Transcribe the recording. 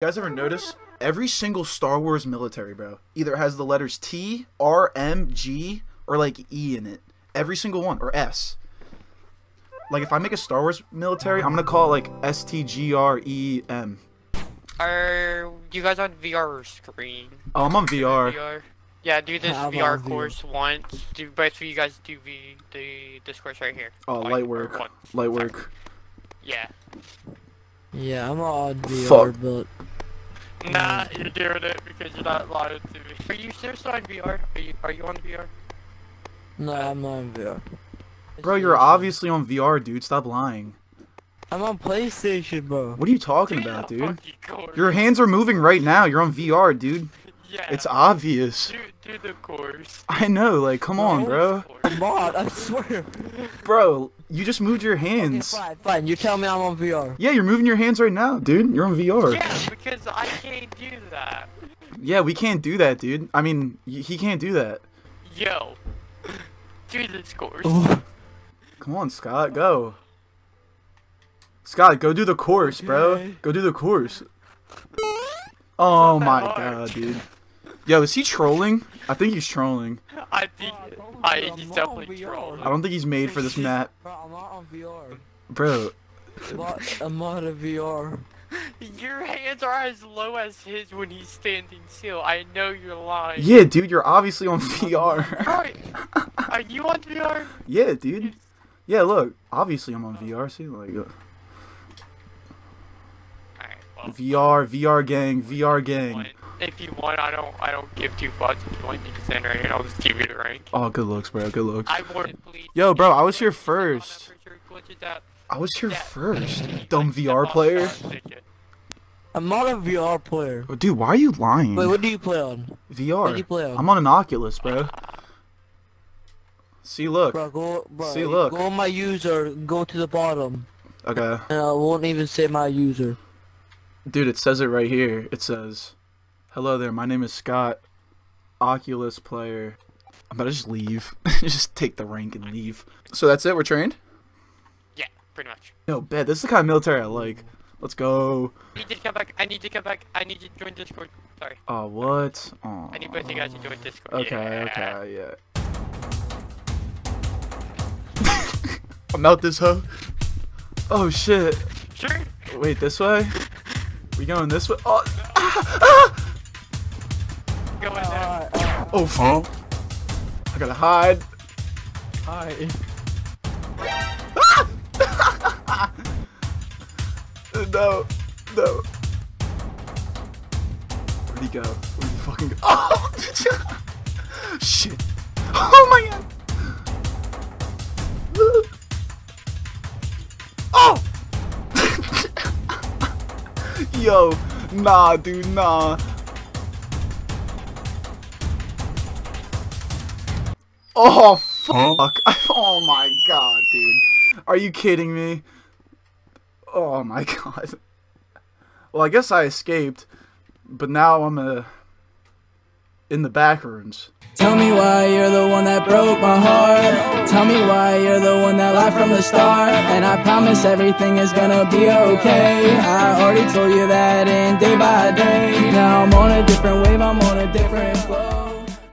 You guys ever notice every single Star Wars military, bro, either has the letters T, R, M, G, or like E in it. Every single one, or S. Like if I make a Star Wars military, I'm gonna call it like S T G R E M. Are you guys on VR screen? Oh, I'm on VR. VR. Yeah, do this I'm VR on VR. course once. Do both of you guys do v the this course right here? Oh, Like, light work, light work. Yeah. Yeah, I'm on VR, Fuck. but Nah, you're doing it because you're not lying to me. Are you seriously on VR? Are you are you on VR? no, I'm not on VR. Bro, you're obviously on VR, dude. Stop lying. I'm on PlayStation, bro. What are you talking about, dude? Your hands are moving right now. You're on VR, dude. Yeah. It's obvious. do do the course. I know, like, come on, bro. I'm on, I swear. Bro, you just moved your Okay, hands. fine, fine. You tell me I'm on VR. Yeah, you're moving your hands right now, dude. You're on VR. Yeah, because I can't do that. Yeah, we can't do that, dude. I mean, y- he can't do that. Yo. Do this course. Come on, Scott, go. Scott, go do the course, bro. Go do the course. Oh my hard. god, dude. Yo, is he trolling? I think he's trolling. I think I he's definitely trolling. I don't think he's made for this map. Bro, I'm not on VR. Bro, I'm not on VR. Your hands are as low as his when he's standing still. I know you're lying. yeah, dude, you're obviously on VR. Right. Are you on VR? yeah, dude. Yeah, look, obviously I'm on VR. See, like, uh, Alright, well. VR, VR gang, VR if you gang. Want- If you want, I don't. I don't give two fucks if you want to send right here. I'll just give you the rank. Oh, good looks, bro. Good looks. I wanted please. Yo, bro, I was here first. I was here first. Dumb VR player. I'm not a VR player. Oh, Dude, why are you lying? Wait, what do you play on? VR. What do you VR. play on? I'm on an Oculus, bro. See, look. Bro, go, bro, See, look. go on my user, go to the bottom, Okay. and I won't even say my user. Dude, it says it right here. It says, Hello there, my name is Scott, Oculus player. I'm about to just leave. just take the rank and leave. So that's it? We're trained? Yeah, pretty much. No, bet. This is the kind of military I like. Let's go. I need to come back. I need to come back. I need to join Discord. Sorry. Oh, what? Oh. I need both of you guys to join Discord. Okay, yeah. okay, yeah. I'm out this hoe. Oh shit. Sure. Wait, this way? We going this way? Oh, ah, ah! Go in there. oh fuck. I gotta hide. Hi. No, no. Where'd he go? Where'd he fucking go? Oh! Shit. Oh my god. Oh! Yo, nah, dude, nah. Oh, fuck. Oh my god, dude. Are you kidding me? Oh my god. Well, I guess I escaped, but now I'm uh, in the back rooms. Tell me why you're the one that broke my heart. Tell me why you're the one that lied from the start. And I promise everything is gonna be okay. I already told you that in day by day. Now I'm on a different wave, I'm on a different flow.